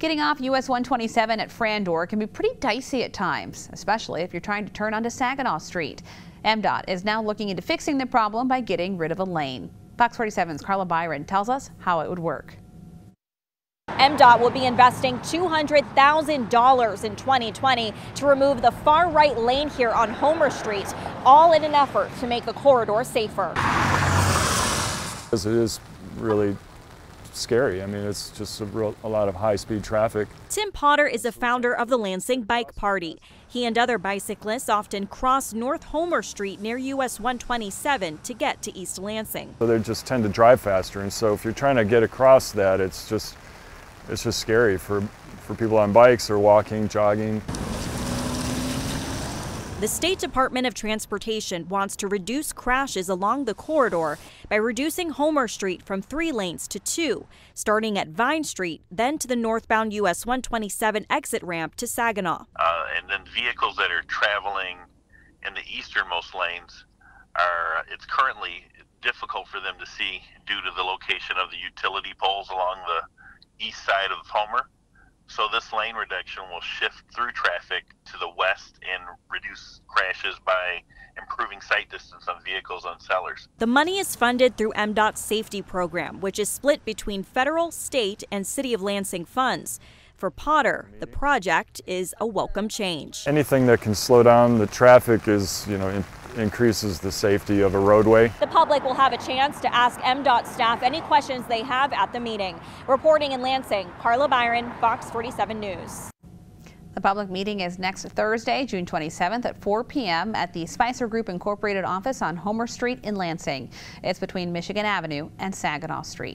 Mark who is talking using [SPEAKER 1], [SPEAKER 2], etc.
[SPEAKER 1] Getting off US 127 at Frandor can be pretty dicey at times, especially if you're trying to turn onto Saginaw Street. MDOT is now looking into fixing the problem by getting rid of a lane. Fox 47's Carla Byron tells us how it would work.
[SPEAKER 2] MDOT will be investing $200,000 in 2020 to remove the far right lane here on Homer Street, all in an effort to make the corridor safer.
[SPEAKER 3] It is really scary. I mean, it's just a, real, a lot of high-speed traffic.
[SPEAKER 2] Tim Potter is the founder of the Lansing Bike Party. He and other bicyclists often cross North Homer Street near US 127 to get to East Lansing.
[SPEAKER 3] So they just tend to drive faster, and so if you're trying to get across that, it's just it's just scary for for people on bikes or walking, jogging.
[SPEAKER 2] The State Department of Transportation wants to reduce crashes along the corridor by reducing Homer Street from three lanes to two, starting at Vine Street, then to the northbound US 127 exit ramp to Saginaw.
[SPEAKER 4] Uh, and then vehicles that are traveling in the easternmost lanes are, it's currently difficult for them to see due to the location of the utility poles along the east side of Homer. So this lane reduction will shift through traffic to the west and reduce crashes by improving sight distance on vehicles on Sellers.
[SPEAKER 2] The money is funded through MDOT's safety program, which is split between federal, state, and City of Lansing funds. For Potter, the project is a welcome change.
[SPEAKER 3] Anything that can slow down the traffic is, you know, increases the safety of a roadway.
[SPEAKER 2] The public will have a chance to ask MDOT staff any questions they have at the meeting. Reporting in Lansing, Carla Byron, Fox 47 News.
[SPEAKER 1] The public meeting is next Thursday, June 27th at 4 p.m. at the Spicer Group Incorporated office on Homer Street in Lansing. It's between Michigan Avenue and Saginaw Street.